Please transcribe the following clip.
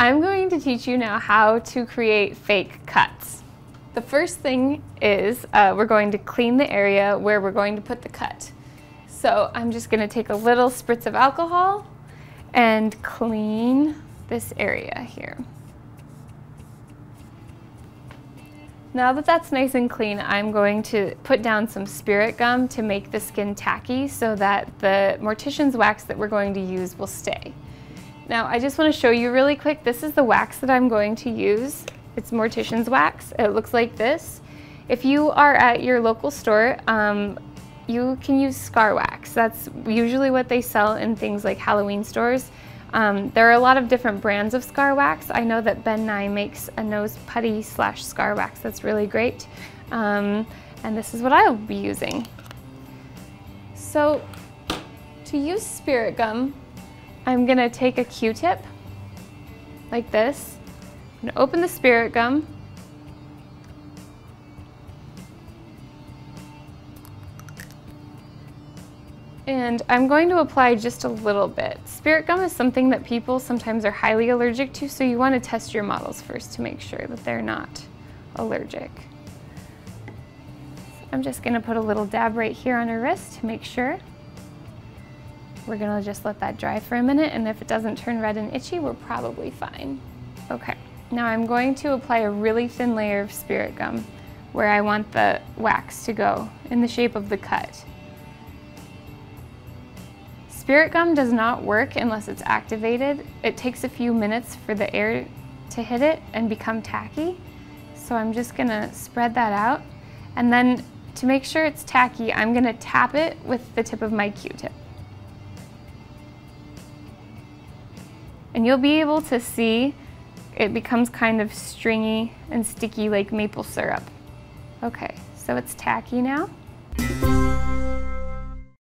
I'm going to teach you now how to create fake cuts. The first thing is uh, we're going to clean the area where we're going to put the cut. So I'm just going to take a little spritz of alcohol and clean this area here. Now that that's nice and clean, I'm going to put down some spirit gum to make the skin tacky so that the mortician's wax that we're going to use will stay. Now I just want to show you really quick, this is the wax that I'm going to use. It's mortician's wax. It looks like this. If you are at your local store, um, you can use scar wax. That's usually what they sell in things like Halloween stores. Um, there are a lot of different brands of scar wax. I know that Ben Nye makes a nose putty slash scar wax that's really great. Um, and this is what I'll be using. So to use spirit gum, I'm gonna take a Q-tip like this. I'm gonna open the spirit gum And I'm going to apply just a little bit. Spirit gum is something that people sometimes are highly allergic to, so you want to test your models first to make sure that they're not allergic. I'm just going to put a little dab right here on her wrist to make sure. We're to just let that dry for a minute, and if it doesn't turn red and itchy, we're probably fine. Okay, now I'm going to apply a really thin layer of spirit gum where I want the wax to go in the shape of the cut. Spirit gum does not work unless it's activated. It takes a few minutes for the air to hit it and become tacky. So I'm just gonna spread that out. And then to make sure it's tacky, I'm gonna tap it with the tip of my Q-tip. And you'll be able to see it becomes kind of stringy and sticky like maple syrup. Okay, so it's tacky now.